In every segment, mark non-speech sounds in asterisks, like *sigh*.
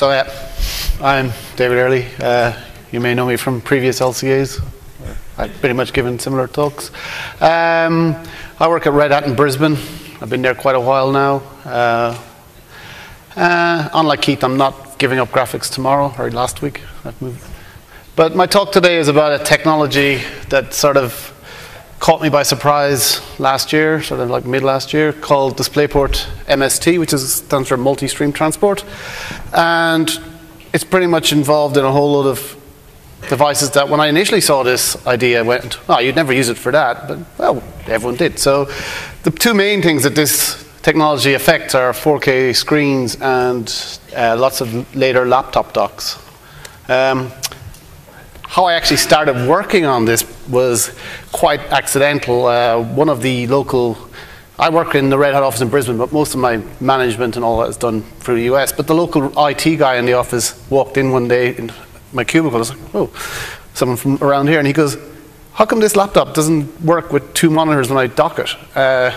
So yeah, I'm David Airlie. Uh, you may know me from previous LCAs. I've pretty much given similar talks. Um, I work at Red Hat in Brisbane. I've been there quite a while now. Uh, uh, unlike Keith, I'm not giving up graphics tomorrow or last week. But my talk today is about a technology that sort of caught me by surprise last year, sort of like mid last year, called DisplayPort MST, which is, stands for multi-stream transport. And it's pretty much involved in a whole lot of devices that when I initially saw this idea, I went, oh, you'd never use it for that. But, well, everyone did. So the two main things that this technology affects are 4K screens and uh, lots of later laptop docks. Um, how I actually started working on this was quite accidental. Uh, one of the local, I work in the Red Hat office in Brisbane, but most of my management and all that is done through the US. But the local IT guy in the office walked in one day in my cubicle. I was like, oh, someone from around here. And he goes, how come this laptop doesn't work with two monitors when I dock it? Uh,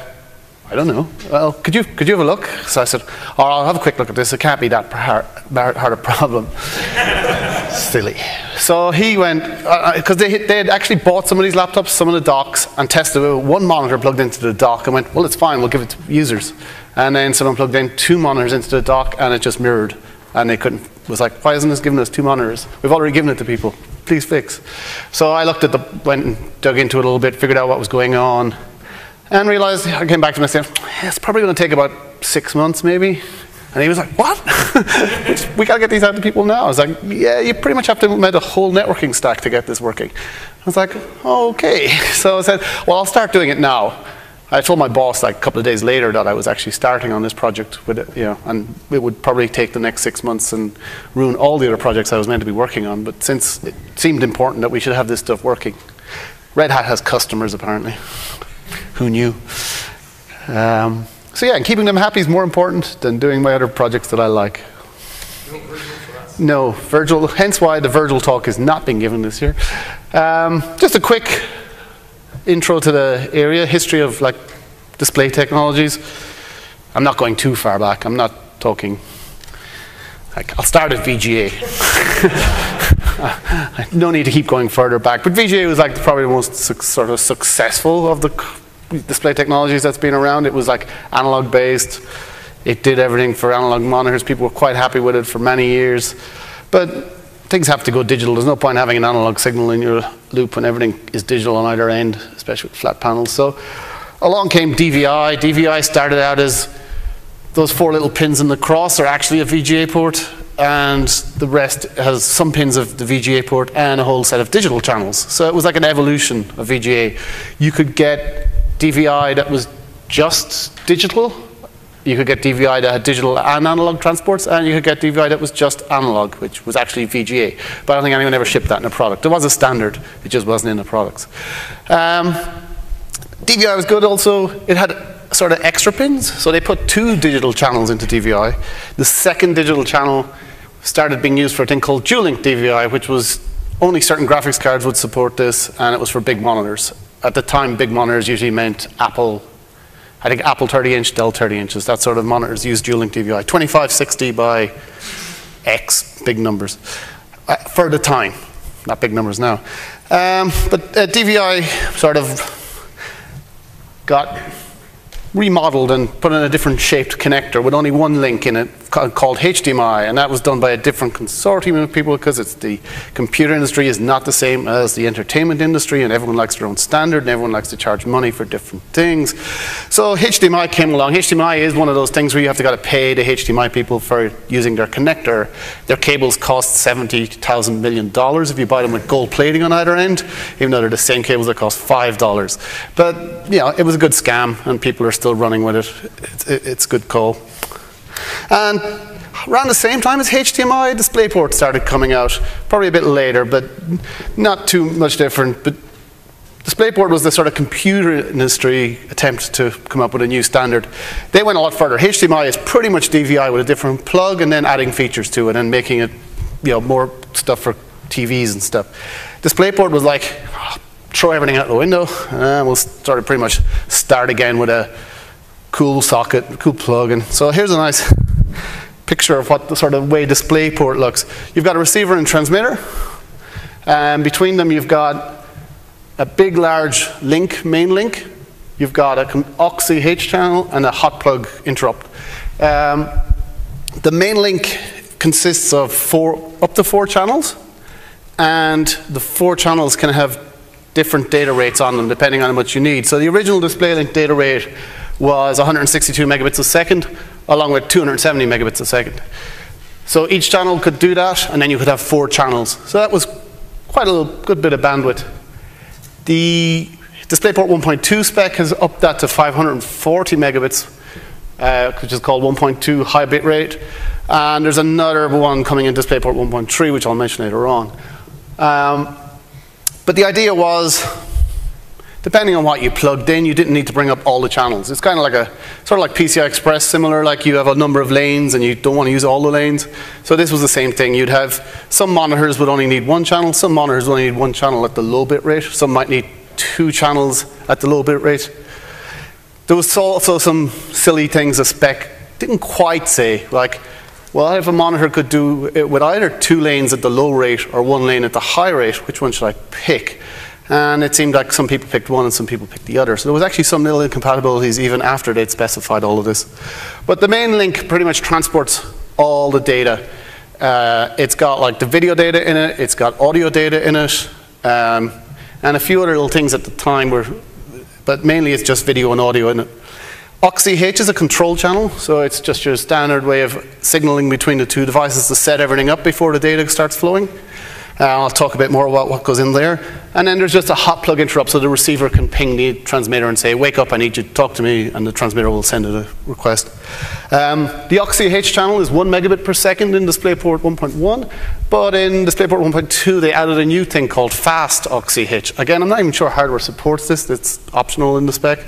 I don't know. Well, could you could you have a look? So I said, oh, I'll have a quick look at this. It can't be that hard, hard a problem. *laughs* Silly. So he went, because uh, uh they, they had actually bought some of these laptops, some of the docks, and tested it. One monitor plugged into the dock and went, well, it's fine, we'll give it to users. And then someone plugged in two monitors into the dock and it just mirrored. And they couldn't, was like, why isn't this giving us two monitors? We've already given it to people. Please fix. So I looked at the, went and dug into it a little bit, figured out what was going on, and realized, I came back to myself, it's probably going to take about six months maybe. And he was like, what? *laughs* we got to get these out to people now. I was like, yeah, you pretty much have to implement a whole networking stack to get this working. I was like, okay. *laughs* So I said, well, I'll start doing it now. I told my boss like a couple of days later that I was actually starting on this project with it, you know, and it would probably take the next six months and ruin all the other projects I was meant to be working on. But since it seemed important that we should have this stuff working, Red Hat has customers apparently. Who knew? Um, so yeah, keeping them happy is more important than doing my other projects that I like. No, Virgil, hence why the Virgil talk is not being given this year. Um, just a quick intro to the area, history of like display technologies. I'm not going too far back. I'm not talking, like, I'll start at VGA. *laughs* no need to keep going further back. But VGA was like probably the most sort of successful of the display technologies that's been around. It was like analog based. It did everything for analog monitors. People were quite happy with it for many years. But things have to go digital. There's no point having an analog signal in your loop when everything is digital on either end, especially with flat panels. So along came DVI. DVI started out as those four little pins in the cross are actually a VGA port and the rest has some pins of the VGA port and a whole set of digital channels. So it was like an evolution of VGA. You could get DVI that was just digital. You could get DVI that had digital and analog transports, and you could get DVI that was just analog, which was actually VGA. But I don't think anyone ever shipped that in a product. There was a standard, it just wasn't in the products. Um, DVI was good also. It had sort of extra pins. So they put two digital channels into DVI. The second digital channel started being used for a thing called dual link DVI, which was only certain graphics cards would support this, and it was for big monitors. At the time, big monitors usually meant Apple, I think Apple 30 inch, Dell 30 inches, that sort of monitors used dual link DVI. 2560 by X, big numbers. Uh, for the time, not big numbers now. Um, but uh, DVI sort of got remodeled and put in a different shaped connector with only one link in it called HDMI, and that was done by a different consortium of people because it's the computer industry is not the same as the entertainment industry, and everyone likes their own standard, and everyone likes to charge money for different things. So HDMI came along. HDMI is one of those things where you have to got to pay the HDMI people for using their connector. Their cables cost seventy thousand million dollars if you buy them with gold plating on either end, even though they're the same cables that cost five dollars. But you know, it was a good scam, and people are still running with it. It's, it's a good call. And around the same time as HDMI, DisplayPort started coming out, probably a bit later, but not too much different. But DisplayPort was the sort of computer industry attempt to come up with a new standard. They went a lot further. HDMI is pretty much DVI with a different plug and then adding features to it and making it, you know, more stuff for TVs and stuff. DisplayPort was like, ah, throw everything out the window, and we'll of pretty much start again with a cool socket, cool plug. And so here's a nice *laughs* picture of what the sort of way DisplayPort looks. You've got a receiver and transmitter. And between them, you've got a big, large link, main link. You've got an AUX CH channel and a hot plug interrupt. Um, the main link consists of four, up to four channels, and the four channels can have different data rates on them depending on much you need. So the original DisplayLink data rate was 162 megabits a second, along with 270 megabits a second. So each channel could do that, and then you could have four channels. So that was quite a good bit of bandwidth. The DisplayPort 1.2 spec has upped that to 540 megabits, uh, which is called 1.2 high bit rate. And there's another one coming in DisplayPort 1.3, which I'll mention later on. Um, but the idea was depending on what you plugged in, you didn't need to bring up all the channels. It's kind of like a, sort of like PCI Express, similar, like you have a number of lanes and you don't want to use all the lanes. So this was the same thing. You'd have, some monitors would only need one channel, some monitors would only need one channel at the low bit rate, some might need two channels at the low bit rate. There was also some silly things a spec didn't quite say, like, well, if a monitor could do it with either two lanes at the low rate or one lane at the high rate, which one should I pick? And it seemed like some people picked one and some people picked the other. So there was actually some little incompatibilities even after they'd specified all of this. But the main link pretty much transports all the data. Uh, it's got like the video data in it, it's got audio data in it, um, and a few other little things at the time were, but mainly it's just video and audio in it. AUX-CH is a control channel, so it's just your standard way of signaling between the two devices to set everything up before the data starts flowing. Uh, I'll talk a bit more about what goes in there. And then there's just a hot plug interrupt so the receiver can ping the transmitter and say, wake up, I need you to talk to me, and the transmitter will send it a request. Um, the AUX-CH channel is 1 megabit per second in DisplayPort 1.1, but in DisplayPort 1.2 they added a new thing called fast AUX-CH. Again, I'm not even sure hardware supports this, it's optional in the spec,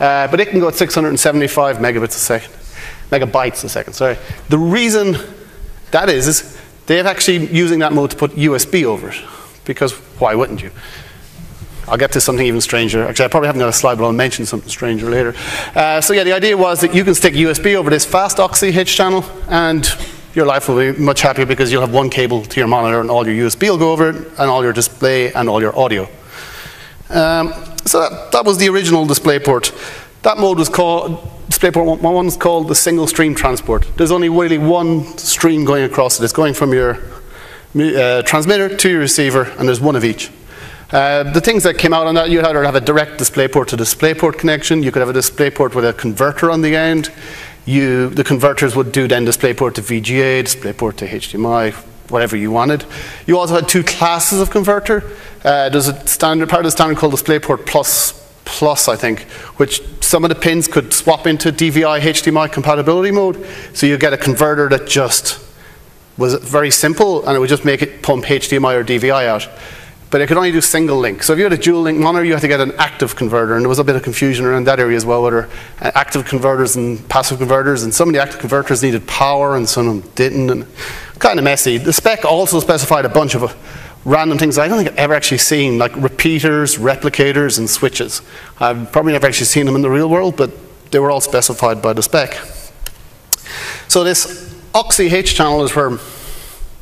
uh, but it can go at 675 megabits a second, megabytes a second, sorry. The reason that is, is they're actually using that mode to put USB over it, because why wouldn't you? I'll get to something even stranger. Actually, I probably haven't got a slide, but I'll mention something stranger later. Uh, so yeah, the idea was that you can stick USB over this fast AUX-CH channel, and your life will be much happier because you'll have one cable to your monitor, and all your USB will go over it, and all your display and all your audio. Um, so that, that was the original DisplayPort. That mode was called DisplayPort 1 is called the single stream transport. There's only really one stream going across it. It's going from your uh, transmitter to your receiver, and there's one of each. Uh, the things that came out on that, you either have a direct DisplayPort to DisplayPort connection, you could have a DisplayPort with a converter on the end. You, the converters would do then DisplayPort to VGA, DisplayPort to HDMI, whatever you wanted. You also had two classes of converter. Uh, there's a standard part of the standard called DisplayPort Plus Plus, I think, which some of the pins could swap into DVI HDMI compatibility mode. So you get a converter that just was very simple and it would just make it pump HDMI or DVI out. But it could only do single link. So if you had a dual link monitor, you had to get an active converter. And there was a bit of confusion around that area as well, whether uh, active converters and passive converters. And some of the active converters needed power and some of them didn't. And kind of messy. The spec also specified a bunch of random things I don't think I've ever actually seen, like repeaters, replicators, and switches. I've probably never actually seen them in the real world, but they were all specified by the spec. So this AUX-CH channel is where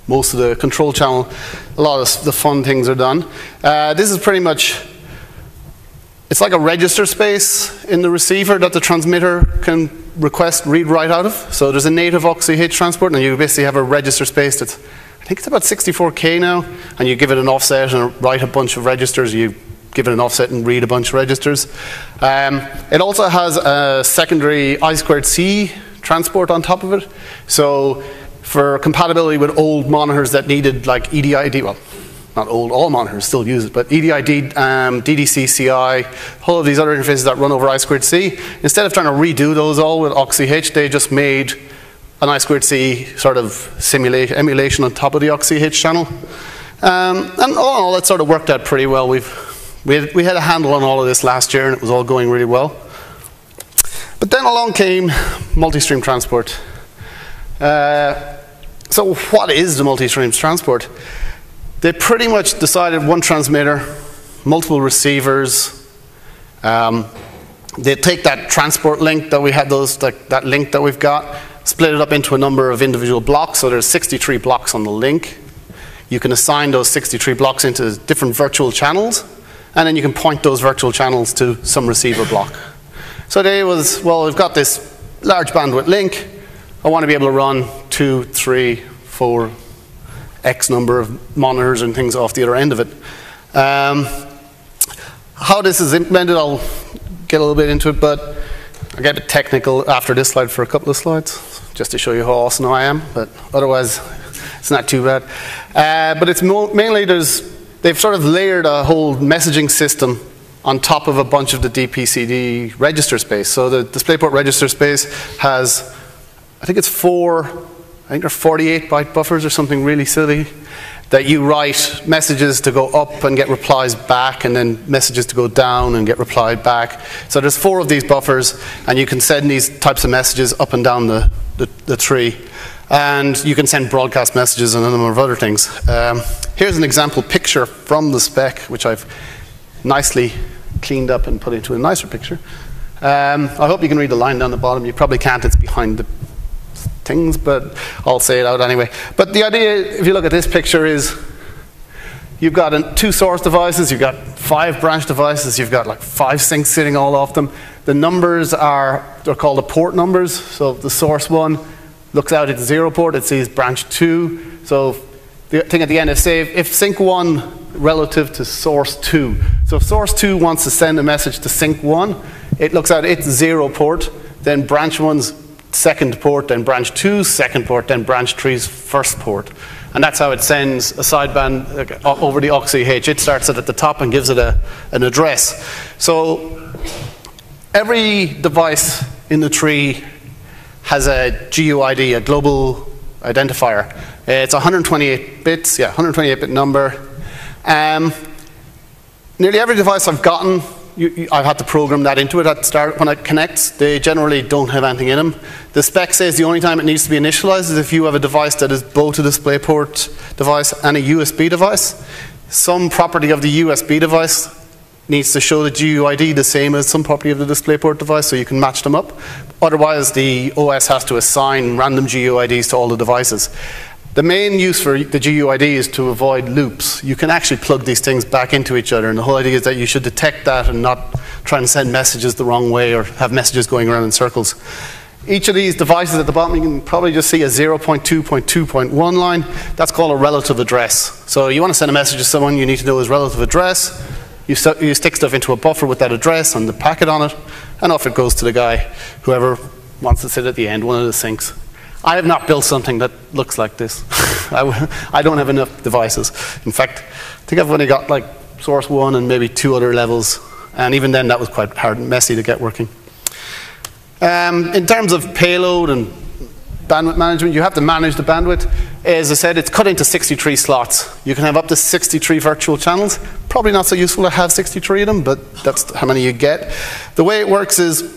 most of the control channel, a lot of the fun things are done. Uh, this is pretty much, it's like a register space in the receiver that the transmitter can request read write out of. So there's a native AUX-CH transport, and you basically have a register space that's I think it's about 64K now, and you give it an offset and write a bunch of registers, you give it an offset and read a bunch of registers. Um, it also has a secondary I squared C transport on top of it. So for compatibility with old monitors that needed like EDID, well, not old, all monitors still use it, but EDID, um, DDC, CI, all of these other interfaces that run over I squared C, instead of trying to redo those all with AUX-CH, they just made an I squared C sort of simulation, emulation on top of the AUX-CH channel. Um, and all in all, that sort of worked out pretty well. We've, we, had, we had a handle on all of this last year and it was all going really well. But then along came multi-stream transport. Uh, so what is the multi-stream transport? They pretty much decided one transmitter, multiple receivers. Um, they take that transport link that we had, those that, that link that we've got, split it up into a number of individual blocks. So there's 63 blocks on the link. You can assign those 63 blocks into different virtual channels, and then you can point those virtual channels to some receiver block. So today was, well, we've got this large bandwidth link. I want to be able to run two, three, four, X number of monitors and things off the other end of it. Um, how this is implemented, I'll get a little bit into it, but I'll get a bit technical after this slide for a couple of slides, just to show you how awesome I am, but otherwise, it's not too bad. Uh, but it's mainly there's, they've sort of layered a whole messaging system on top of a bunch of the DPCD register space. So the DisplayPort register space has, I think it's four, I think they're 48 byte buffers or something really silly that you write messages to go up and get replies back and then messages to go down and get replied back. So there's four of these buffers and you can send these types of messages up and down the, the, the tree. And you can send broadcast messages and a number of other things. Um, here's an example picture from the spec, which I've nicely cleaned up and put into a nicer picture. Um, I hope you can read the line down the bottom. You probably can't, it's behind the things, but I'll say it out anyway. But the idea, if you look at this picture, is you've got two source devices, you've got five branch devices, you've got like five sinks sitting all off them. The numbers are, they're called the port numbers. So the source one looks out at the zero port, it sees branch two. So the thing at the end is say if sink one relative to source 2. So if source 2 wants to send a message to sink 1, it looks at its zero port, then branch 1's second port, then branch 2, second port, then branch 3's first port. And that's how it sends a sideband over the AUX CH. It starts it at the top and gives it a, an address. So every device in the tree has a GUID, a global identifier. It's 128 bits, yeah, 128 bit number. Um, nearly every device I've gotten, you, you, I've had to program that into it at the start. When it connects, they generally don't have anything in them. The spec says the only time it needs to be initialized is if you have a device that is both a DisplayPort device and a USB device. Some property of the USB device needs to show the GUID the same as some property of the DisplayPort device so you can match them up. Otherwise, the OS has to assign random GUIDs to all the devices. The main use for the GUID is to avoid loops. You can actually plug these things back into each other, and the whole idea is that you should detect that and not try and send messages the wrong way or have messages going around in circles. Each of these devices at the bottom, you can probably just see a 0.2.2.1 line. That's called a relative address. So you want to send a message to someone, you need to know his relative address. You, you stick stuff into a buffer with that address and the packet on it, and off it goes to the guy, whoever wants to sit at the end, one of the sinks. I have not built something that looks like this. *laughs* I, I don't have enough devices. In fact, I think I've only got like source one and maybe two other levels. And even then, that was quite hard and messy to get working. Um, in terms of payload and bandwidth management, you have to manage the bandwidth. As I said, it's cut into 63 slots. You can have up to 63 virtual channels. Probably not so useful to have 63 of them, but that's how many you get. The way it works is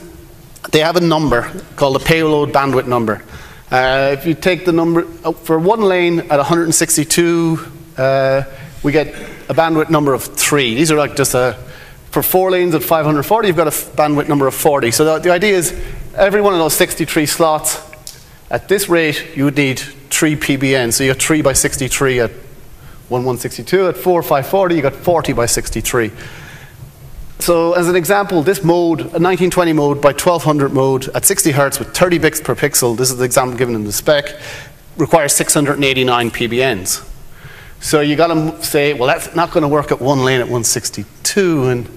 they have a number called the payload bandwidth number. Uh, if you take the number, oh, for one lane at 162, uh, we get a bandwidth number of three. These are like just a, for four lanes at 540, you've got a bandwidth number of 40. So the, the idea is every one of those 63 slots, at this rate, you would need three PBN. So you got three by 63 at 1162. At 4, 540, you got 40 by 63. So as an example, this mode, a 1920 mode by 1200 mode at 60 hertz with 30 bits per pixel, this is the example given in the spec, requires 689 PBNs. So you got to say, well, that's not going to work at one lane at 162. And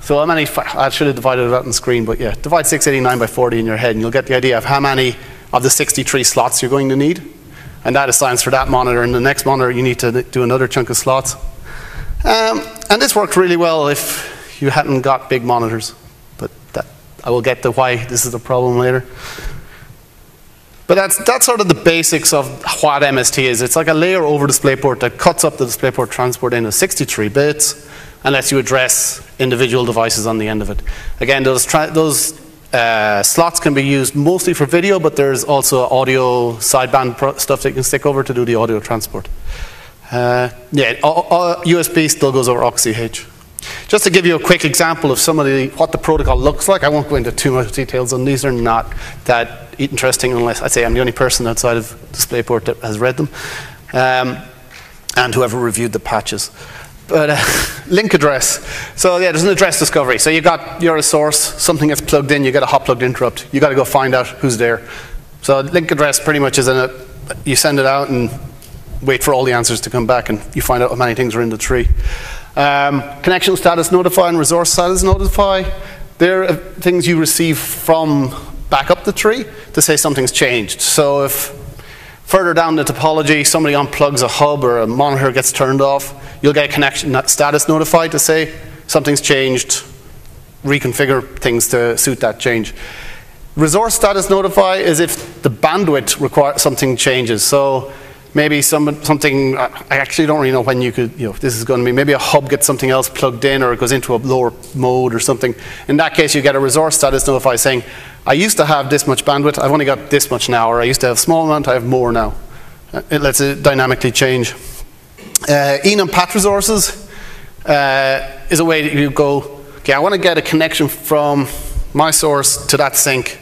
so how many, I should have divided it out on screen, but yeah, divide 689 by 40 in your head and you'll get the idea of how many of the 63 slots you're going to need. And that assigns for that monitor. And the next monitor, you need to do another chunk of slots. Um, and this worked really well if you hadn't got big monitors. But that, I will get to why this is a problem later. But that's, that's sort of the basics of what MST is. It's like a layer over DisplayPort that cuts up the DisplayPort transport into 63 bits and lets you address individual devices on the end of it. Again, those, those uh, slots can be used mostly for video, but there's also audio sideband stuff that you can stick over to do the audio transport. Uh, yeah, USB still goes over AUX CH. Just to give you a quick example of some of the, what the protocol looks like, I won't go into too much details on these are not that interesting unless I'd say I'm the only person outside of DisplayPort that has read them, um, and whoever reviewed the patches. But uh, *laughs* link address. So yeah, there's an address discovery. So you got you're a source, something gets plugged in, you get a hot plugged interrupt. You got to go find out who's there. So link address pretty much is in a you send it out and wait for all the answers to come back, and you find out how many things are in the tree. Um, connection status notify and resource status notify. They're things you receive from back up the tree to say something's changed. So if further down the topology, somebody unplugs a hub or a monitor gets turned off, you'll get a connection status notified to say something's changed, reconfigure things to suit that change. Resource status notify is if the bandwidth require something changes. So maybe some, something, I actually don't really know when you could, you know, this is going to be, maybe a hub gets something else plugged in or it goes into a lower mode or something. In that case, you get a resource status notify saying, I used to have this much bandwidth, I've only got this much now, or I used to have a small amount, I have more now. It lets it dynamically change. Uh, enum path resources uh, is a way that you go, okay, I want to get a connection from my source to that sink.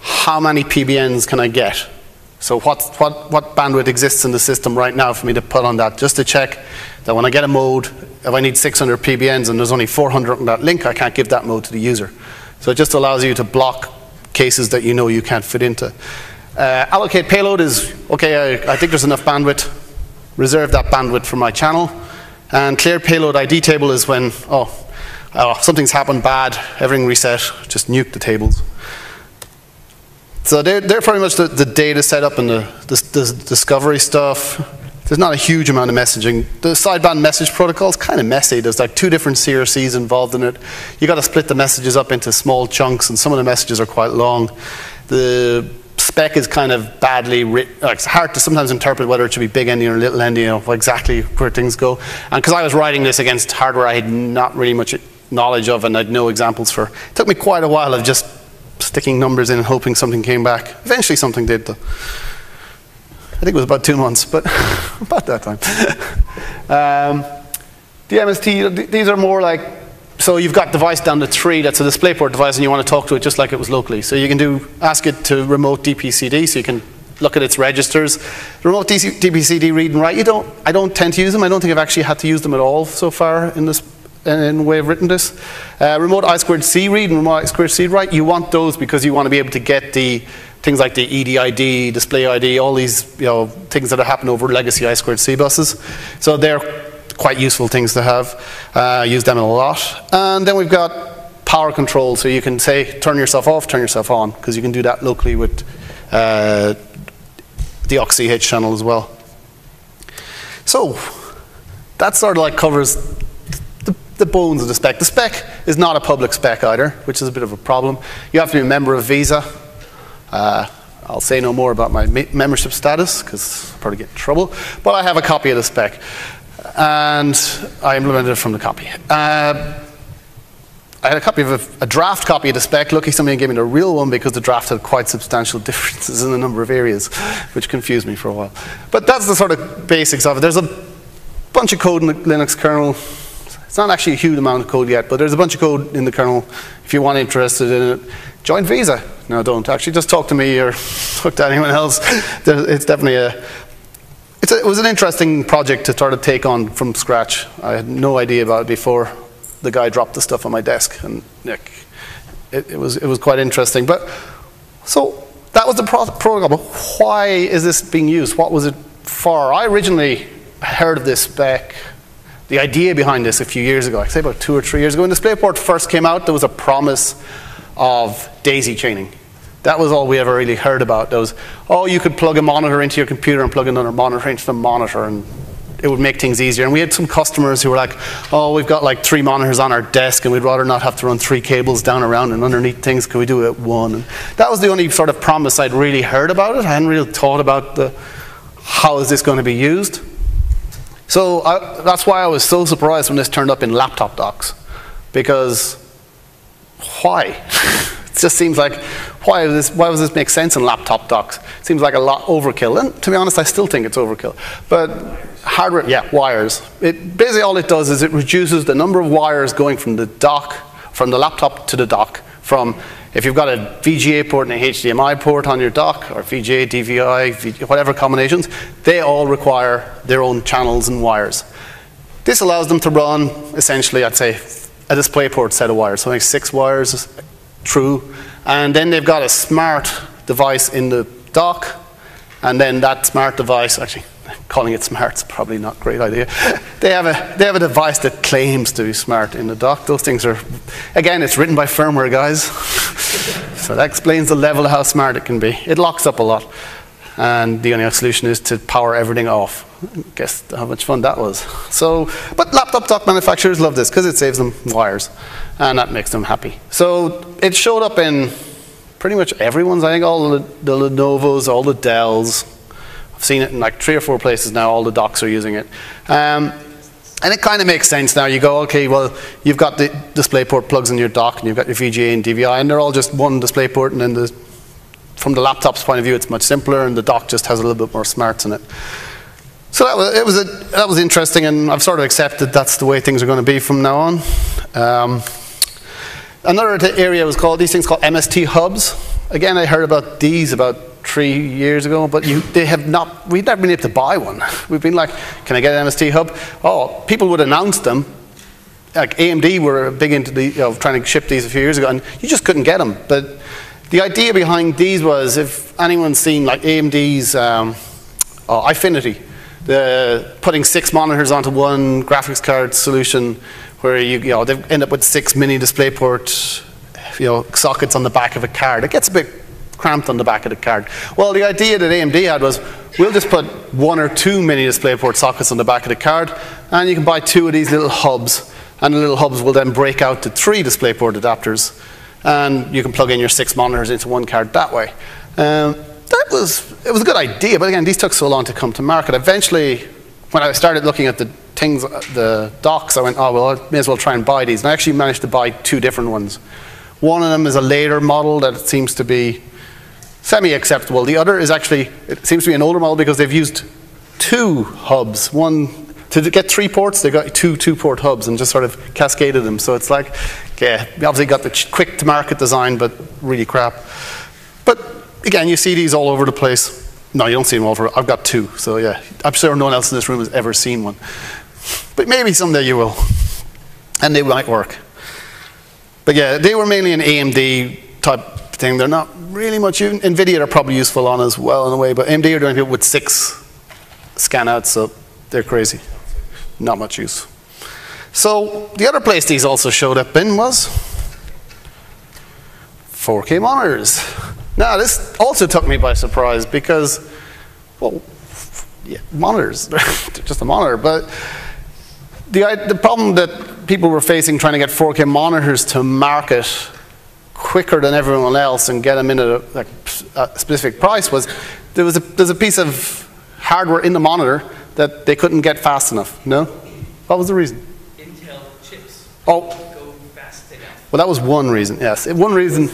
How many PBNs can I get? So what, what, what bandwidth exists in the system right now for me to put on that, just to check that when I get a mode, if I need 600 PBNs and there's only 400 on that link, I can't give that mode to the user. So it just allows you to block cases that you know you can't fit into. Uh, allocate payload is, okay, I, I think there's enough bandwidth, reserve that bandwidth for my channel. And clear payload ID table is when, oh, oh something's happened bad, everything reset, just nuke the tables. So they're, they're pretty much the, the data setup and the, the, the, discovery stuff. There's not a huge amount of messaging. The sideband message protocol is kind of messy. There's like two different CRCs involved in it. You got to split the messages up into small chunks, and some of the messages are quite long. The spec is kind of badly written. It's hard to sometimes interpret whether it should be big endian or little endian, or exactly where things go. And because I was writing this against hardware I had not really much knowledge of and I had no examples for, it took me quite a while of just sticking numbers in and hoping something came back. Eventually something did though. I think it was about two months, but *laughs* about that time. *laughs* um, the MST, these are more like, so you've got device down the tree that's a DisplayPort device and you want to talk to it just like it was locally. So you can do, ask it to remote DPCD so you can look at its registers. Remote DPCD read and write, you don't, I don't tend to use them. I don't think I've actually had to use them at all so far in this in the way I've written this. Uh, remote I squared C read and remote I squared C write, you want those because you want to be able to get the things like the EDID, display ID, all these you know, things that happen over legacy I squared C buses. So they're quite useful things to have. Uh, use them a lot. And then we've got power control, so you can say turn yourself off, turn yourself on, because you can do that locally with uh, the aux channel as well. So that sort of like covers the bones of the spec. The spec is not a public spec either, which is a bit of a problem. You have to be a member of VESA. Uh, I'll say no more about my membership status because I'll probably get in trouble. But I have a copy of the spec, and I implemented it from the copy. Uh, I had a copy of a, a, draft copy of the spec. Lucky somebody gave me the real one because the draft had quite substantial *laughs* differences in a number of areas, which confused me for a while. But that's the sort of basics of it. There's a bunch of code in the Linux kernel it's not actually a huge amount of code yet, but there's a bunch of code in the kernel. If you want interested in it, join VESA. No, don't. Actually, just talk to me or *laughs* talk to anyone else. it's definitely a, it's a, it was an interesting project to try to take on from scratch. I had no idea about it before the guy dropped the stuff on my desk, and Nick, it, it was it was quite interesting. But so that was the pro why is this being used? What was it for? I originally heard of this spec the idea behind this a few years ago, I say about two or three years ago, when DisplayPort first came out, there was a promise of daisy chaining. That was all we ever really heard about. There was, oh, you could plug a monitor into your computer and plug another monitor into the monitor, and it would make things easier. And we had some customers who were like, oh, we've got like three monitors on our desk, and we'd rather not have to run three cables down around and underneath things. Could we do it one? And that was the only sort of promise I'd really heard about it. I hadn't really thought about the, how is this going to be used. So I, that's why I was so surprised when this turned up in laptop docks, because why? *laughs* it just seems like why does this why does this make sense in laptop docks? It seems like a lot overkill, and to be honest, I still think it's overkill. But hardware, yeah, wires. It basically all it does is it reduces the number of wires going from the dock, from the laptop to the dock, from If you've got a VGA port and a HDMI port on your dock, or VGA, DVI, whatever combinations, they all require their own channels and wires. This allows them to run, essentially, I'd say, a DisplayPort set of wires. So like six wires true. And then they've got a smart device in the dock. And then that smart device, actually, calling it smart is probably not a great idea. *laughs* They have, a, they have a device that claims to be smart in the dock. Those things are, again, it's written by firmware guys. *laughs* so that explains the level of how smart it can be. It locks up a lot. And the only solution is to power everything off. Guess how much fun that was. So, but laptop dock manufacturers love this because it saves them wires. And that makes them happy. So it showed up in pretty much everyone's, I think all the, the Lenovo's, all the Dells, seen it in like three or four places now, all the docks are using it. Um, and it kind of makes sense now. You go, okay, well, you've got the DisplayPort plugs in your dock, and you've got your VGA and DVI, and they're all just one DisplayPort, and then the, from the laptop's point of view, it's much simpler, and the dock just has a little bit more smarts in it. So that was, it was a, that was interesting, and I've sort of accepted that's the way things are going to be from now on. Um, another area was called, these things called MST hubs. Again, I heard about these about three years ago, but you, they have not, we've never been able to buy one. We've been like, can I get an MST hub? Oh, people would announce them. Like AMD were big into the, you know, trying to ship these a few years ago, and you just couldn't get them. But the idea behind these was if anyone's seen like AMD's um, oh, Eyefinity, the putting six monitors onto one graphics card solution where you, you know, they end up with six mini DisplayPort you know, sockets on the back of a card. It gets a bit cramped on the back of the card. Well, the idea that AMD had was we'll just put one or two mini DisplayPort sockets on the back of the card, and you can buy two of these little hubs, and the little hubs will then break out to three DisplayPort adapters, and you can plug in your six monitors into one card that way. Um, that was it was a good idea, but again, these took so long to come to market. Eventually, when I started looking at the things, the docks, I went, oh well, I may as well try and buy these. And I actually managed to buy two different ones. One of them is a later model that seems to be semi-acceptable. The other is actually, it seems to be an older model because they've used two hubs. One, to get three ports, they got two two-port hubs and just sort of cascaded them. So it's like, yeah, obviously got the quick to market design, but really crap. But again, you see these all over the place. No, you don't see them all over. I've got two, so yeah. I'm sure no one else in this room has ever seen one. But maybe someday you will. And they might work. But yeah, they were mainly an AMD type thing. They're not really much, NVIDIA are probably useful on as well in a way, but AMD are doing it with six scan scanouts, so they're crazy. Not much use. So the other place these also showed up in was 4K monitors. Now this also took me by surprise because, well, yeah, monitors, *laughs* just a monitor, but the, the problem that people were facing trying to get 4K monitors to market quicker than everyone else and get them in at a, like, a specific price was there was a, there's a piece of hardware in the monitor that they couldn't get fast enough. No? What was the reason? Intel chips. Oh. Go fast enough. Well, that was one reason, yes. One reason.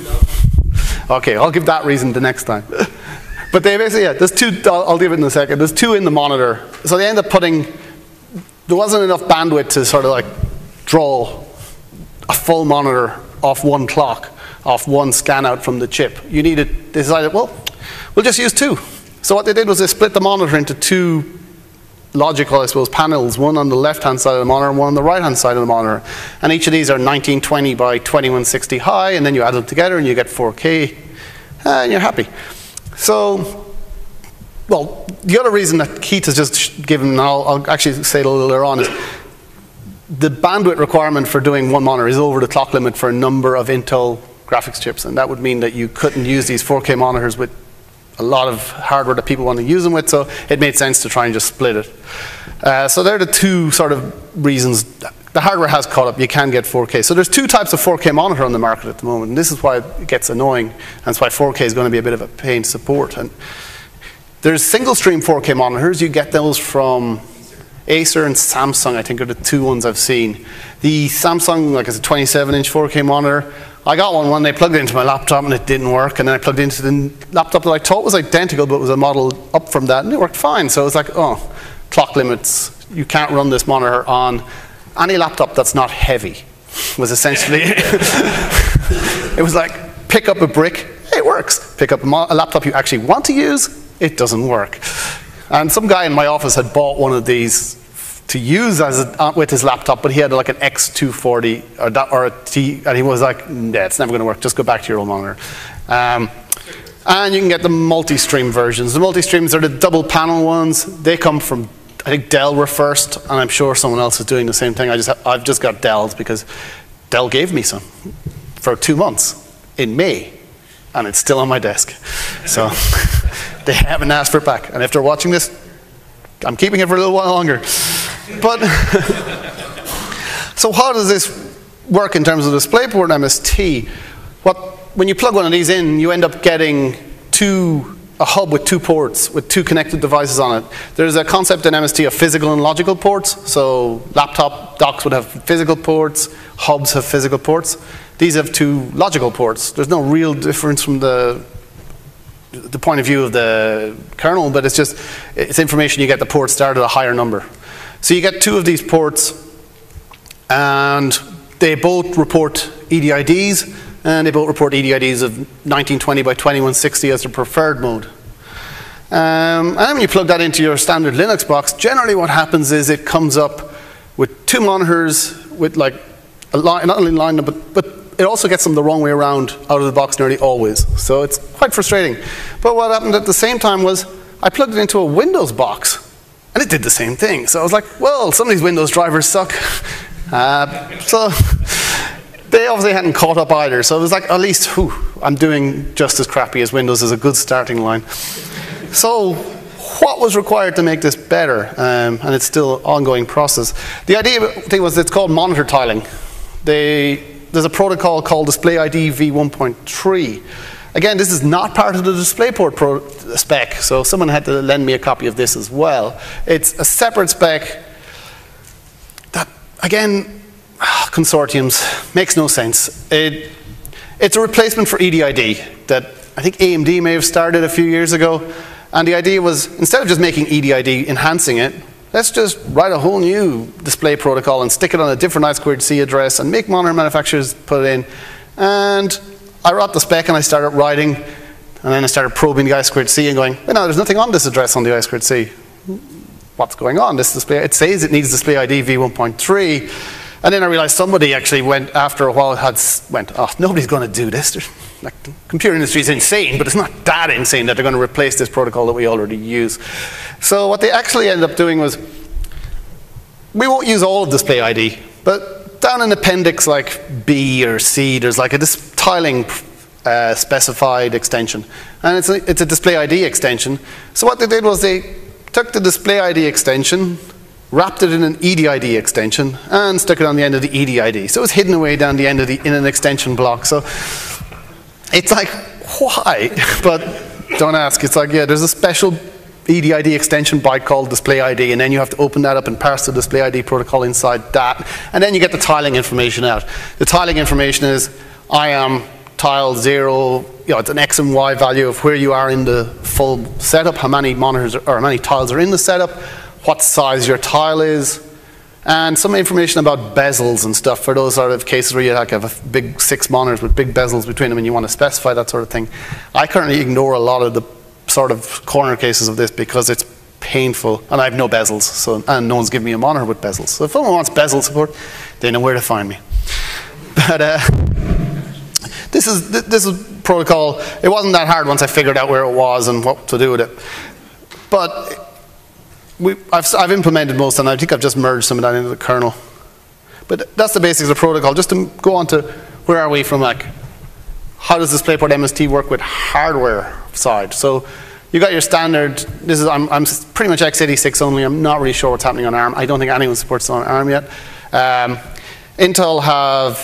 Okay, I'll give that reason the next time. *laughs* but they basically, yeah, there's two, I'll, I'll give it in a second. There's two in the monitor. So they end up putting there wasn't enough bandwidth to sort of like draw a full monitor off one clock, off one scan out from the chip. You needed, they decided, well, we'll just use two. So what they did was they split the monitor into two logical, I suppose, panels, one on the left-hand side of the monitor and one on the right-hand side of the monitor. And each of these are 1920 by 2160 high, and then you add them together and you get 4K, and you're happy. So well, the other reason that Keith has just given, and I'll, I'll actually say it a little later on, is the bandwidth requirement for doing one monitor is over the clock limit for a number of Intel graphics chips, and that would mean that you couldn't use these 4K monitors with a lot of hardware that people want to use them with, so it made sense to try and just split it. Uh, so there are the two sort of reasons. The hardware has caught up, you can get 4K. So there's two types of 4K monitor on the market at the moment, and this is why it gets annoying, and that's why 4K is going to be a bit of a pain to support. And there's single stream 4K monitors. You get those from Acer and Samsung, I think are the two ones I've seen. The Samsung, like it's a 27 inch 4K monitor. I got one when they plugged it into my laptop and it didn't work. And then I plugged it into the laptop that I thought was identical, but was a model up from that, and it worked fine. So it was like, oh, clock limits. You can't run this monitor on any laptop that's not heavy, was essentially. *laughs* it was like, Pick up a brick, it works. Pick up a, a laptop you actually want to use, it doesn't work. And some guy in my office had bought one of these to use as a, uh, with his laptop, but he had like an X240 or, that, or a T, and he was like, "Yeah, it's never going to work. Just go back to your old monitor." Um, and you can get the multi-stream versions. The multi-streams are the double panel ones. They come from, I think Dell were first, and I'm sure someone else is doing the same thing. I just, I've just got Dell's because Dell gave me some for two months in May, and it's still on my desk. So *laughs* they haven't asked for it back. And if they're watching this, I'm keeping it for a little while longer. But *laughs* so how does this work in terms of DisplayPort MST? What when you plug one of these in, you end up getting two a hub with two ports with two connected devices on it. There's a concept in MST of physical and logical ports. So laptop docks would have physical ports, hubs have physical ports. These have two logical ports. There's no real difference from the the point of view of the kernel, but it's just it's information you get the port start at a higher number. So you get two of these ports, and they both report EDIDs, and they both report EDIDs of 1920 by 2160 as their preferred mode. Um, and then when you plug that into your standard Linux box, generally what happens is it comes up with two monitors with like a line, not only line, but, but it also gets them the wrong way around out of the box nearly always. So it's quite frustrating. But what happened at the same time was I plugged it into a Windows box, and it did the same thing. So I was like, well, some of these Windows drivers suck. *laughs* Uh, so *laughs* they obviously hadn't caught up either. So it was like, at least, whew, I'm doing just as crappy as Windows is a good starting line. So what was required to make this better? Um, and it's still an ongoing process. The idea thing was it's called monitor tiling. They, there's a protocol called Display ID v1.3. Again, this is not part of the DisplayPort pro uh, spec, so someone had to lend me a copy of this as well. It's a separate spec that, again, ah, consortiums makes no sense. It, it's a replacement for EDID that I think AMD may have started a few years ago. And the idea was instead of just making EDID, enhancing it, let's just write a whole new display protocol and stick it on a different I2C address and make monitor manufacturers put it in. And I wrote the spec and I started writing, and then I started probing the I2C and going, well, no, there's nothing on this address on the I2C. What's going on? This display, it says it needs display ID v1.3. And then I realized somebody actually went after a while had went, oh, nobody's going to do this. like, the computer industry is insane, but it's not that insane that they're going to replace this protocol that we already use. So what they actually ended up doing was, we won't use all of display ID, but down in appendix like B or C, there's like a tiling uh, specified extension, and it's a, it's a display ID extension. So what they did was they took the display ID extension, wrapped it in an EDID extension, and stuck it on the end of the EDID. So it's hidden away down the end of the in an extension block. So it's like, *laughs* why? *laughs* but don't ask. It's like, yeah, there's a special EDID extension byte called display ID, and then you have to open that up and parse the display ID protocol inside that, and then you get the tiling information out. The tiling information is, I am tile zero, you know, it's an X and Y value of where you are in the full setup, how many monitors or how many tiles are in the setup, what size your tile is, and some information about bezels and stuff for those sort of cases where you like have a big six monitors with big bezels between them and you want to specify that sort of thing. I currently ignore a lot of the sort of corner cases of this because it's painful and I have no bezels, so and no one's given me a monitor with bezels. So if someone wants bezel support, they know where to find me. But uh, this is this is protocol. It wasn't that hard once I figured out where it was and what to do with it. But we, I've, I've implemented most, and I think I've just merged some of that into the kernel. But that's the basics of the protocol. Just to go on to where are we from like how does DisplayPort MST work with hardware side? So you got your standard. This is I'm, I'm pretty much x86 only. I'm not really sure what's happening on ARM. I don't think anyone supports on ARM yet. Um, Intel have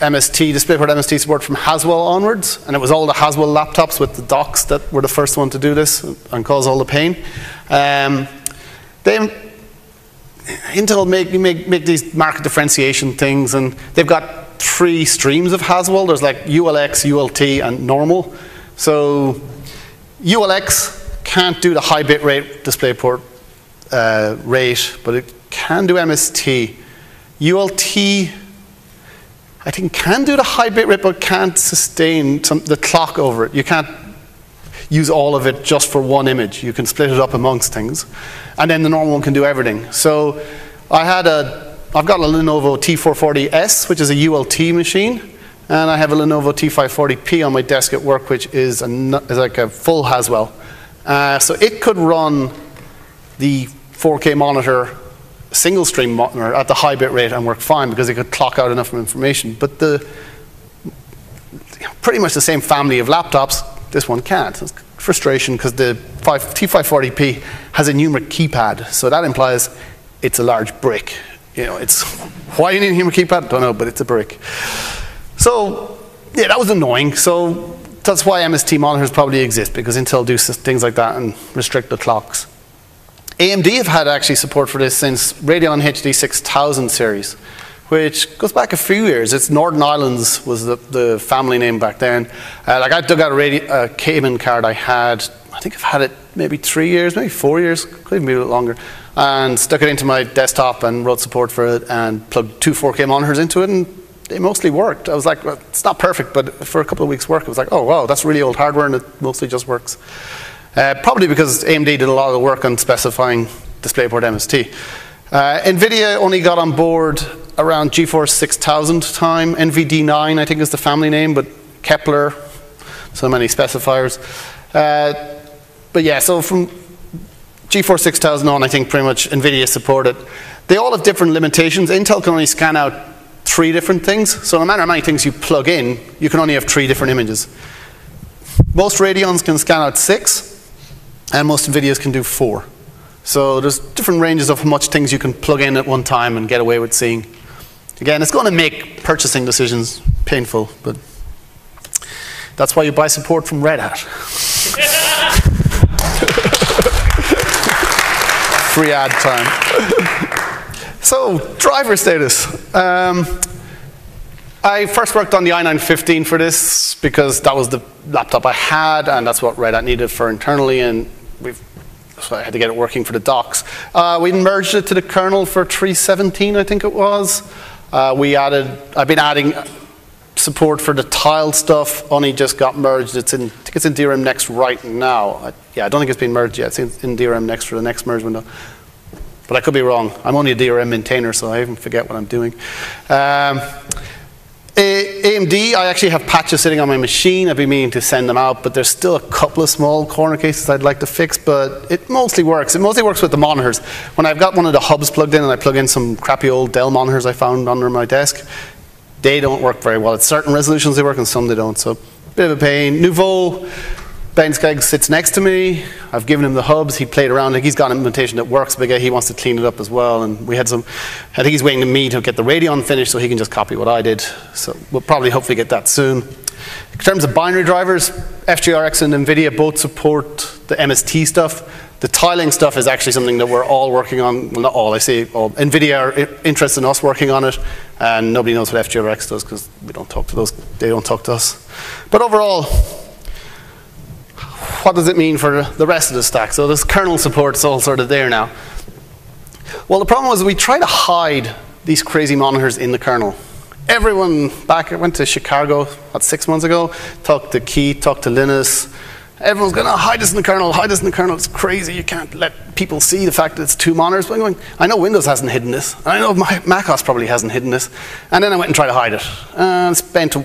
MST, DisplayPort MST support from Haswell onwards, and it was all the Haswell laptops with the docks that were the first one to do this and cause all the pain. Um, they, Intel make, make, make these market differentiation things, and they've got three streams of Haswell. There's like ULX, ULT, and normal. So ULX can't do the high bit rate DisplayPort uh, rate, but it can do MST. ULT I think can do the high bit rate, but can't sustain some, the clock over it. You can't use all of it just for one image. You can split it up amongst things. And then the normal one can do everything. So I had a, I've got a Lenovo T440S, which is a ULT machine. And I have a Lenovo T540P on my desk at work, which is, a, is like a full Haswell. Uh, so it could run the 4K monitor, single stream monitor at the high bit rate and work fine because it could clock out enough information. But the pretty much the same family of laptops, this one can't. It's frustration because the 5, T540p has a numeric keypad, so that implies it's a large brick. You know, it's why you need a numeric keypad, don't know, but it's a brick. So yeah, that was annoying. So that's why MST monitors probably exist because Intel do things like that and restrict the clocks. AMD have had actually support for this since Radeon HD 6000 series, which goes back a few years. It's Northern Islands was the, the family name back then. Uh, like I dug out a, a Cayman card I had, I think I've had it maybe three years, maybe four years, could even be a bit longer, and stuck it into my desktop and wrote support for it and plugged two 4K monitors into it and it mostly worked. I was like, well, it's not perfect, but for a couple of weeks' work, it was like, oh wow, that's really old hardware and it mostly just works. Uh, probably because AMD did a lot of work on specifying DisplayPort MST. Uh, NVIDIA only got on board around GeForce 6000 time. NVD9, I think, is the family name, but Kepler, so many specifiers. Uh, but yeah, so from GeForce 6000 on, I think pretty much NVIDIA supported. They all have different limitations. Intel can only scan out three different things. So no matter how many things you plug in, you can only have three different images. Most Radeons can scan out six and most NVIDIAs can do four. So there's different ranges of how much things you can plug in at one time and get away with seeing. Again, it's going to make purchasing decisions painful, but that's why you buy support from Red Hat. *laughs* Free ad time. so, driver status. Um, I first worked on the i915 for this because that was the laptop I had, and that's what Red Hat needed for internally, and we've, so I had to get it working for the docks. Uh, we merged it to the kernel for 317, I think it was. Uh, we added, I've been adding support for the tile stuff, only just got merged. It's in, I think it's in DRM Next right now. I, yeah, I don't think it's been merged yet. It's in, DRM Next for the next merge window. But I could be wrong. I'm only a DRM maintainer, so I even forget what I'm doing. Um, AMD, I actually have patches sitting on my machine. I've been meaning to send them out, but there's still a couple of small corner cases I'd like to fix, but it mostly works. It mostly works with the monitors. When I've got one of the hubs plugged in and I plug in some crappy old Dell monitors I found under my desk, they don't work very well. At certain resolutions they work and some they don't, so bit of a pain. Nouveau, Ben Skeggs sits next to me. I've given him the hubs. He played around. Like he's got an implementation that works, but he wants to clean it up as well. And we had some. I think he's waiting on me to get the Radeon finished so he can just copy what I did. So we'll probably hopefully get that soon. In terms of binary drivers, fglrx and NVIDIA both support the MST stuff. The tiling stuff is actually something that we're all working on. Well, not all. I say all. NVIDIA are interested in us working on it, and nobody knows what fglrx does because we don't talk to those. They don't talk to us. But overall, what does it mean for the rest of the stack? So this kernel support is all sort of there now. Well, the problem was we try to hide these crazy monitors in the kernel. Everyone back, I went to Chicago about six months ago, talked to Keith, talked to Linus. Everyone's going to oh, hide this in the kernel, hide this in the kernel. It's crazy. You can't let people see the fact that it's two monitors. But I'm going, I know Windows hasn't hidden this. And I know Mac OS probably hasn't hidden this. And then I went and tried to hide it. And spent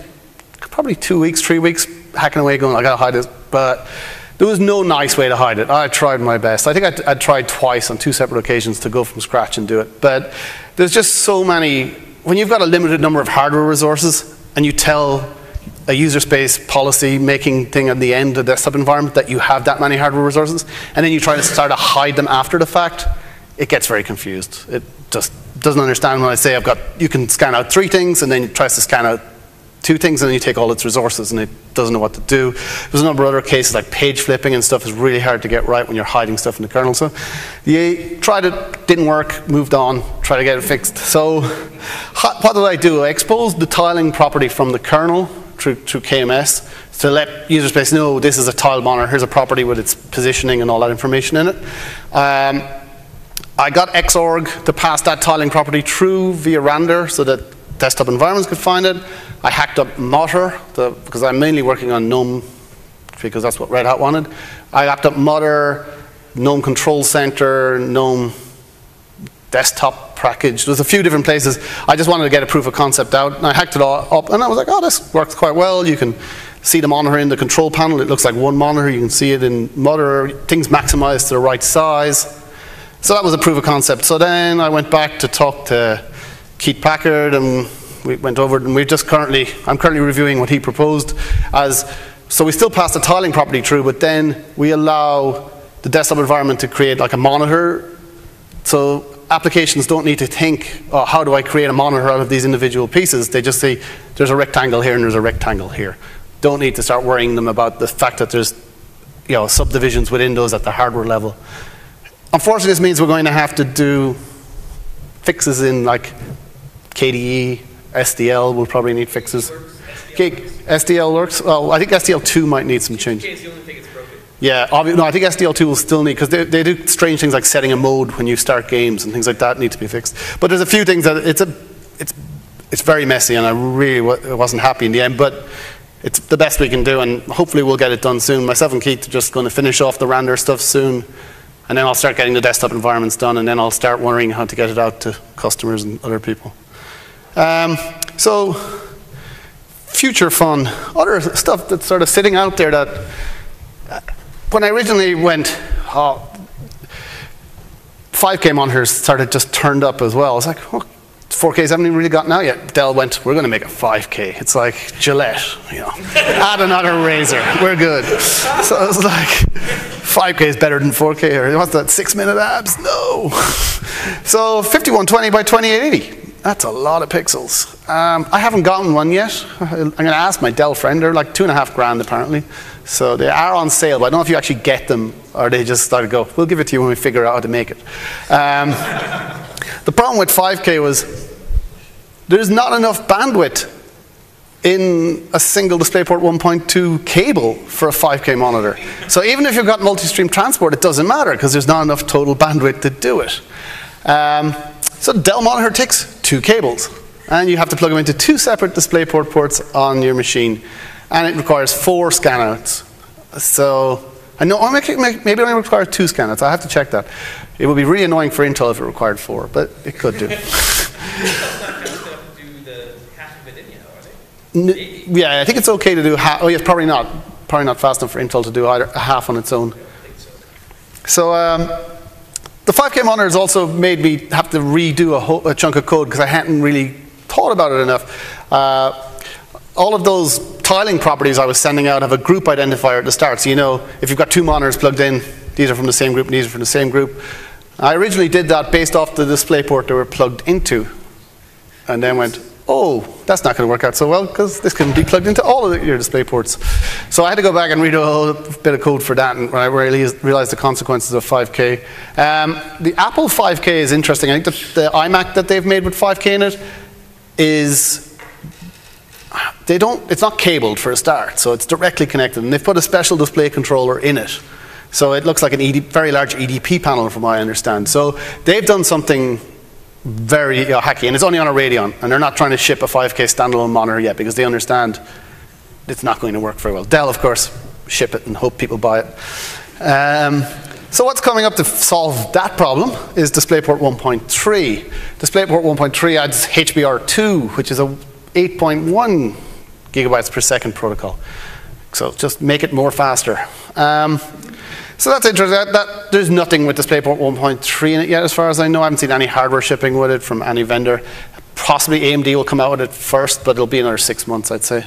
probably two weeks, three weeks hacking away going, I got to hide this. But there was no nice way to hide it. I tried my best. I think I'd, I'd, tried twice on two separate occasions to go from scratch and do it. But there's just so many. When you've got a limited number of hardware resources and you tell a user space policy making thing at the end of the desktop environment that you have that many hardware resources, and then you try to start to hide them after the fact, it gets very confused. It just doesn't understand when I say I've got, you can scan out three things and then it tries to scan out two things and then you take all its resources and it doesn't know what to do. There's a number of other cases like page flipping and stuff is really hard to get right when you're hiding stuff in the kernel. So you tried it, didn't work, moved on, try to get it fixed. So *laughs* what did I do? I exposed the tiling property from the kernel through, through KMS to let user space know this is a tile monitor, here's a property with its positioning and all that information in it. Um, I got Xorg to pass that tiling property through via RandR so that desktop environments could find it. I hacked up Mutter, the, because I'm mainly working on GNOME, because that's what Red Hat wanted. I hacked up Mutter, GNOME Control Center, GNOME desktop package. There's a few different places. I just wanted to get a proof of concept out, and I hacked it all up, and I was like, oh, this works quite well. You can see the monitor in the control panel. It looks like one monitor. You can see it in Mutter. Things maximized to the right size. So that was a proof of concept. So then I went back to talk to Keith Packard, and we went over, and we're just currently, I'm currently reviewing what he proposed as, so we still pass the tiling property through, but then we allow the desktop environment to create like a monitor. So applications don't need to think, oh, how do I create a monitor out of these individual pieces? They just say, there's a rectangle here and there's a rectangle here. Don't need to start worrying them about the fact that there's you know, subdivisions within those at the hardware level. Unfortunately, this means we're going to have to do fixes in like KDE, SDL will probably need fixes. SDL works. Well, I think SDL2 might need some change. Yeah, no, I think SDL2 will still need, because they, they do strange things like setting a mode when you start games and things like that need to be fixed. But there's a few things that, it's a, it's, it's very messy and I really wasn't happy in the end, but it's the best we can do and hopefully we'll get it done soon. Myself and Keith are just going to finish off the RandR stuff soon and then I'll start getting the desktop environments done and then I'll start wondering how to get it out to customers and other people. Um, so, future fun, other stuff that's sort of sitting out there that when I originally went, uh, oh, 5K monitors started just turned up as well. I was like, oh, 4Ks haven't even really gotten out yet. Dell went, we're going to make a 5K. It's like Gillette, you know, *laughs* add another razor, we're good. So I was like, 5K is better than 4K, or what's that, six minute abs? No. *laughs* So 5120 by 2880. That's a lot of pixels. Um, I haven't gotten one yet. I'm going to ask my Dell friend. They're like two and a half grand apparently. So they are on sale, but I don't know if you actually get them or they just start to go, we'll give it to you when we figure out how to make it. Um, *laughs* the problem with 5K was there's not enough bandwidth in a single DisplayPort 1.2 cable for a 5K monitor. So even if you've got multi-stream transport, it doesn't matter because there's not enough total *laughs* bandwidth to do it. Um, so Dell monitor takes two cables and you have to plug them into two separate DisplayPort ports on your machine and it requires four scanouts. So I know maybe it only requires two scanouts. I have to check that. It would be really annoying for Intel if it required four, but it could do. *laughs* *laughs* yeah, I think it's okay to do half. Oh, yes, probably not. Probably not fast enough for Intel to do either a half on its own. So um, the 5K monitor has also made me have to redo a, a chunk of code because I hadn't really thought about it enough. Uh, all of those tiling properties I was sending out have a group identifier at the start. So you know, if you've got two monitors plugged in, these are from the same group and these are from the same group. I originally did that based off the display port they were plugged into. And then went, oh, that's not going to work out so well because this can be plugged into all of your display ports. So I had to go back and read a whole bit of code for that and I really realized the consequences of 5K. Um, the Apple 5K is interesting. I think the, iMac that they've made with 5K in it is they don't, it's not cabled for a start, so it's directly connected. And they've put a special display controller in it. So it looks like a ED, very large EDP panel from what I understand. So they've done something very you know, hacky, and it's only on a Radeon. And they're not trying to ship a 5K standalone monitor yet because they understand it's not going to work very well. Dell, of course, ship it and hope people buy it. Um, so what's coming up to solve that problem is DisplayPort 1.3. DisplayPort 1.3 adds HBR2, which is a 8.1 gigabytes per second protocol. So just make it more faster. Um, so that's interesting. That, that, there's nothing with DisplayPort 1.3 in it yet, as far as I know. I haven't seen any hardware shipping with it from any vendor. Possibly AMD will come out with it first, but it'll be another six months, I'd say.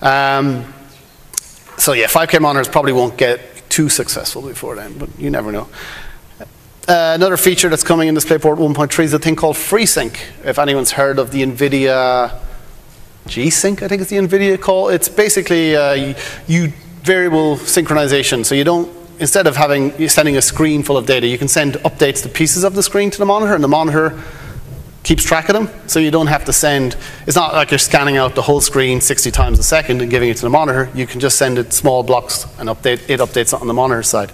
Um, so yeah, 5K monitors probably won't get too successful before then, but you never know. Uh, another feature that's coming in DisplayPort 1.3 is a thing called FreeSync. If anyone's heard of the NVIDIA G-Sync, I think it's the NVIDIA call. It's basically uh, you variable synchronization. So you don't, instead of having sending a screen full of data, you can send updates to pieces of the screen to the monitor, and the monitor keeps track of them. So you don't have to send, it's not like you're scanning out the whole screen 60 times a second and giving it to the monitor. You can just send it small blocks and update, it updates on the monitor side.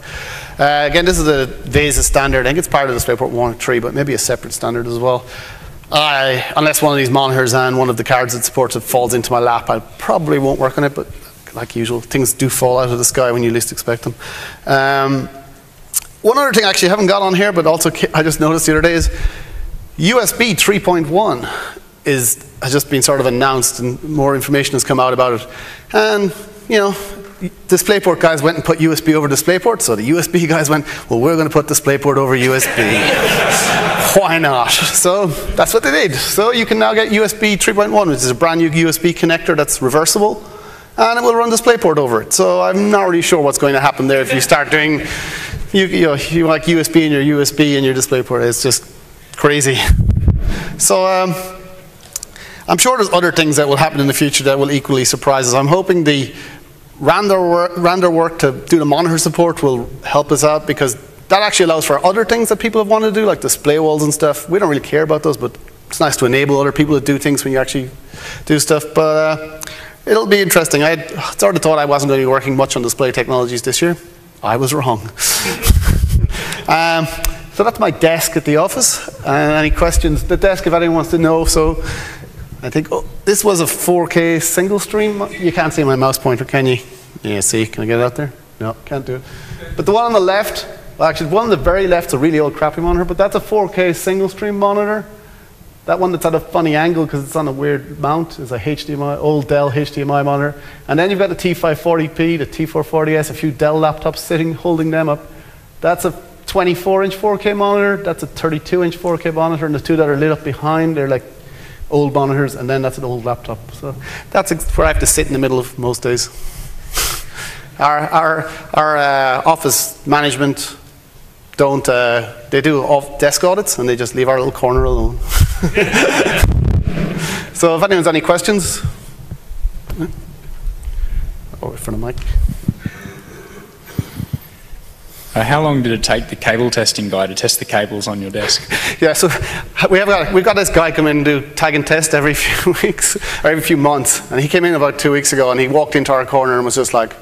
Uh, again, this is a VESA standard. I think it's part of the DisplayPort 1.3, but maybe a separate standard as well. I, unless one of these monitors and one of the cards it supports it falls into my lap, I probably won't work on it, but like usual, things do fall out of the sky when you least expect them. Um, one other thing I actually haven't got on here, but also I just noticed the other day is USB 3.1 is has just been sort of announced and more information has come out about it. And, you know, DisplayPort guys went and put USB over DisplayPort, so the USB *laughs* guys went, well, we're going to put DisplayPort over USB. *laughs* Why not? So that's what they did. So you can now get USB 3.1, which is a brand new USB connector that's reversible, and it will run DisplayPort over it. So I'm not really sure what's going to happen there if you start doing, you, you know, you like USB in your USB and your DisplayPort. It's just crazy. So, um, I'm sure there's other things that will happen in the future that will equally surprise us. I'm hoping the render work, render work to do the monitor support will help us out because that actually allows for other things that people have wanted to do, like display walls and stuff. We don't really care about those, but it's nice to enable other people to do things when you actually do stuff. But uh, it'll be interesting. I sort of thought I wasn't going to be working much on display technologies this year. I was wrong. *laughs* um, so that's my desk at the office. Uh, any questions? The desk, if anyone wants to know. So I think oh, this was a 4K single stream. You can't see my mouse pointer, can you? Yeah, see, can I get it out there? No, can't do it. But the one on the left, well, actually, the one on the very left is a really old crappy monitor, but that's a 4K single stream monitor. That one that's at a funny angle because it's on a weird mount is a HDMI, old Dell HDMI monitor. And then you've got the T540p, the T440S, a few Dell laptops sitting, holding them up. That's a 24 inch 4K monitor, that's a 32 inch 4K monitor, and the two that are lit up behind, they're like old monitors, and then that's an old laptop. So that's where I have to sit in the middle of most days. *laughs* our our, our uh, office management don't, uh, they do off desk audits and they just leave our little corner alone. *laughs* *laughs* so if anyone anyone's any questions, oh, for the mic. Uh, how long did it take the cable testing guy to test the cables on your desk? *laughs* yeah, so we have got, we've got this guy come in and do tag and test every *laughs* few weeks, or every few months. And he came in about two weeks ago and he walked into our corner and was just like,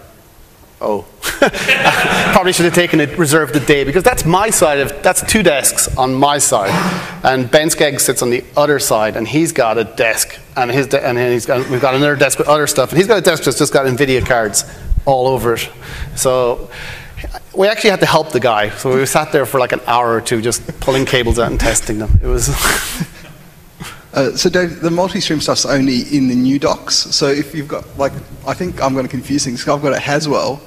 oh. *laughs* Probably should have taken it, reserved the day, because that's my side of, that's two desks on my side. And Ben Skeggs sits on the other side and he's got a desk and, his de- and he's got, we've got another desk with other stuff. And he's got a desk that's just got NVIDIA cards all over it. So we actually had to help the guy. So we sat there for like an hour or two just pulling cables out and testing them. It was. *laughs* uh, so Dave, the multi-stream stuff's only in the new docks. So if you've got like, I think I'm going to confuse things. I've got a Haswell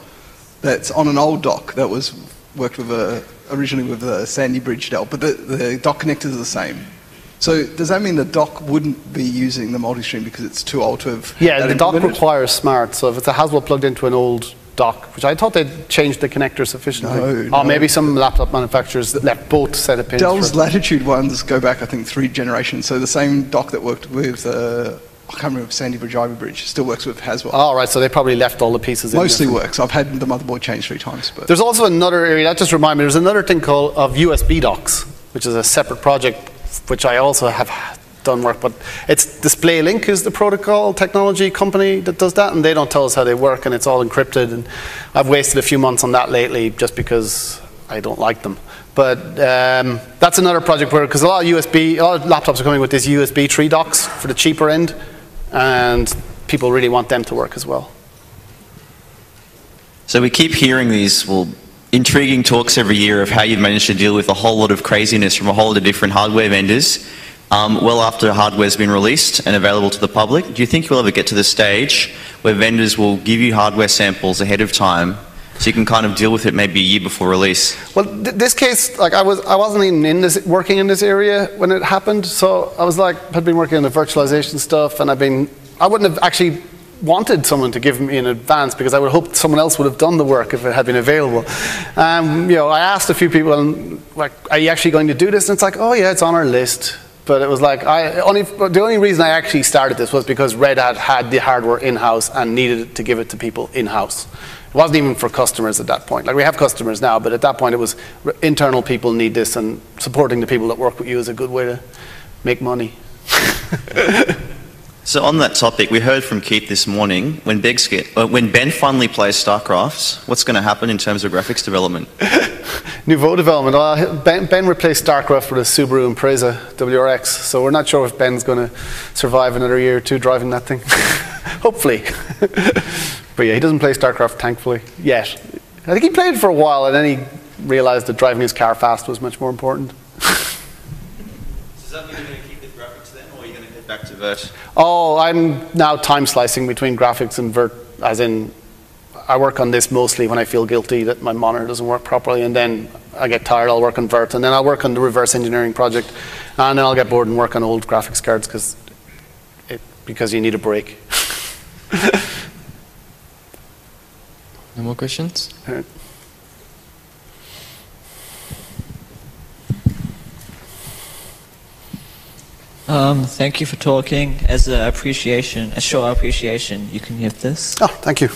that's on an old dock that was worked with a originally with a Sandy Bridge Dell, but the, the dock connectors are the same. So does that mean the dock wouldn't be using the multi-stream because it's too old to have? Yeah, the dock requires smart. So if it's a Haswell plugged into an old dock, which I thought they'd changed the connector sufficiently. No, no. Or maybe some laptop manufacturers left both set of pins. Dell's Latitude ones go back, I think, three generations. So the same dock that worked with, uh, I can't remember, Sandy Bridge, Ivy Bridge, still works with Haswell. Oh, right, so they probably left all the pieces Mostly works. I've had the motherboard changed three times. But. There's also another area, that just reminded me, there's another thing called of USB docks, which is a separate project which I also have done work, but it's DisplayLink is the protocol technology company that does that, and they don't tell us how they work, and it's all encrypted. And I've wasted a few months on that lately just because I don't like them. But um, that's another project where, because a lot of USB, a lot of laptops are coming with these USB 3 docks for the cheaper end, and people really want them to work as well. So we keep hearing these, well, intriguing talks every year of how you've managed to deal with a whole lot of craziness from a whole lot of different hardware vendors um, well after hardware's been released and available to the public. Do you think you'll ever get to the stage where vendors will give you hardware samples ahead of time so you can kind of deal with it maybe a year before release? Well, th this case, like I was, I wasn't even in this, working in this area when it happened. So I was like, had been working on the virtualization stuff, and I've been, I wouldn't have actually wanted someone to give me in advance because I would hope someone else would have done the work if it had been available. Um, you know, I asked a few people, and like, are you actually going to do this? And it's like, oh yeah, it's on our list. But it was like, I, only, the only reason I actually started this was because Red Hat had the hardware in-house and needed to give it to people in-house. It wasn't even for customers at that point. Like we have customers now, but at that point it was internal people need this and supporting the people that work with you is a good way to make money. *laughs* so on that topic, we heard from Keith this morning, when, uh, when Ben finally plays StarCrafts, what's going to happen in terms of graphics development? *laughs* Nouveau development. Well, ben, ben replaced Starcraft with a Subaru Impreza WRX, so we're not sure if Ben's going to survive another year or two driving that thing. *laughs* Hopefully. *laughs* but yeah, he doesn't play Starcraft, thankfully, yet. I think he played for a while and then he realised that driving his car fast was much more important. *laughs* Does that mean you're going to keep the graphics then, or are you going to head back to Vert? Oh, I'm now time slicing between graphics and vert, as in, I work on this mostly when I feel guilty that my monitor doesn't work properly, and then I get tired, I'll work on vert, and then I'll work on the reverse engineering project, and then I'll get bored and work on old graphics cards because because you need a break. *laughs* No more questions? Um, thank you for talking. As an appreciation, a show of appreciation, you can give this. Oh, thank you.